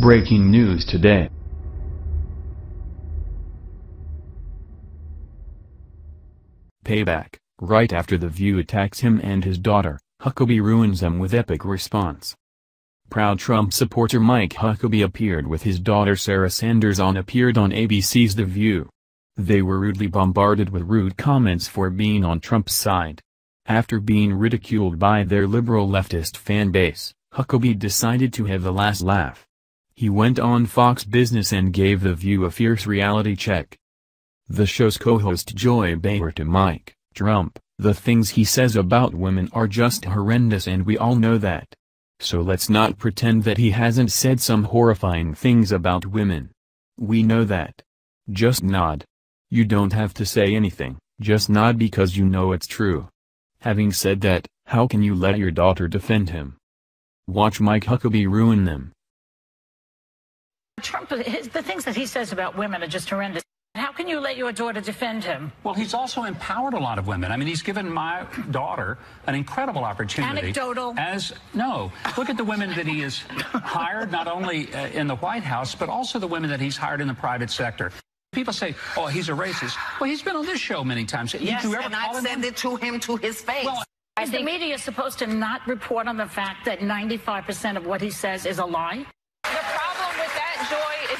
Breaking news today. Payback, right after The View attacks him and his daughter, Huckabee ruins them with epic response. Proud Trump supporter Mike Huckabee appeared with his daughter Sarah Sanders on appeared on ABC's The View. They were rudely bombarded with rude comments for being on Trump's side. After being ridiculed by their liberal leftist fan base, Huckabee decided to have the last laugh. He went on Fox Business and gave The View a fierce reality check. The show's co-host Joy Behar to Mike, Trump, the things he says about women are just horrendous and we all know that. So let's not pretend that he hasn't said some horrifying things about women. We know that. Just nod. You don't have to say anything, just nod because you know it's true. Having said that, how can you let your daughter defend him? Watch Mike Huckabee ruin them. Trump, his, the things that he says about women are just horrendous. How can you let your daughter defend him? Well, he's also empowered a lot of women. I mean, he's given my daughter an incredible opportunity. Anecdotal. As no, look at the women that he has hired, not only uh, in the White House, but also the women that he's hired in the private sector. People say, "Oh, he's a racist." Well, he's been on this show many times. Yes, Did you ever and call I him said it to him to his face. Well, Is the media supposed to not report on the fact that 95% of what he says is a lie?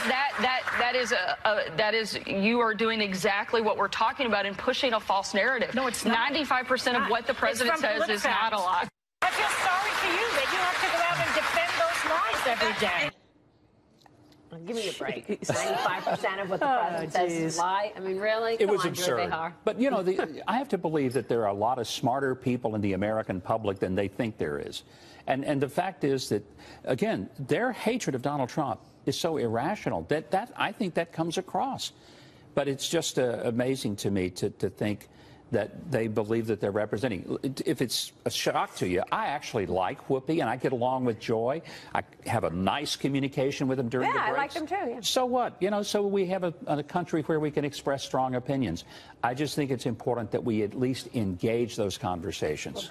The that, that that that is a, a that is you are doing exactly what we're talking about and pushing a false narrative. No, it's not. Ninety-five percent of what the president says is not a PolitiFact. lie. I feel sorry for you that you have to go out and defend those lies every day. Give me a break. 95% of what the oh, president says is a lie. I mean, really? It Come was on, absurd. But you know, the, I have to believe that there are a lot of smarter people in the American public than they think there is. And and the fact is that again, their hatred of Donald Trump is so irrational that that I think that comes across. But it's just uh, amazing to me to, to think that they believe that they're representing. If it's a shock to you, I actually like Whoopi and I get along with Joy. I have a nice communication with them during Yeah, the I like them too, yeah. So what? You know, so we have a, a country where we can express strong opinions. I just think it's important that we at least engage those conversations.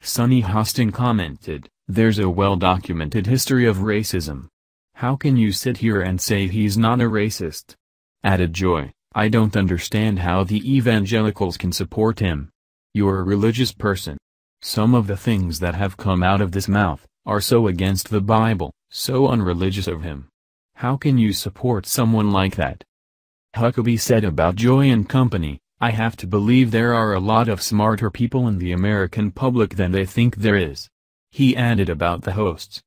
Sunny Hostin commented, There's a well-documented history of racism. How can you sit here and say he's not a racist? Added Joy, I don't understand how the evangelicals can support him. You're a religious person. Some of the things that have come out of this mouth, are so against the Bible, so unreligious of him. How can you support someone like that? Huckabee said about Joy and Company, I have to believe there are a lot of smarter people in the American public than they think there is. He added about the hosts.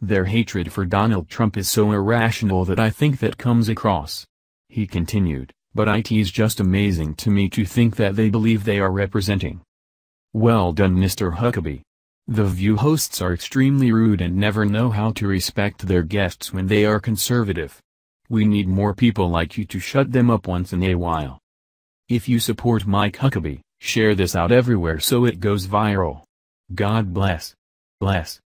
Their hatred for Donald Trump is so irrational that I think that comes across. He continued, but it's just amazing to me to think that they believe they are representing. Well done Mr. Huckabee. The View hosts are extremely rude and never know how to respect their guests when they are conservative. We need more people like you to shut them up once in a while. If you support Mike Huckabee, share this out everywhere so it goes viral. God bless. Bless.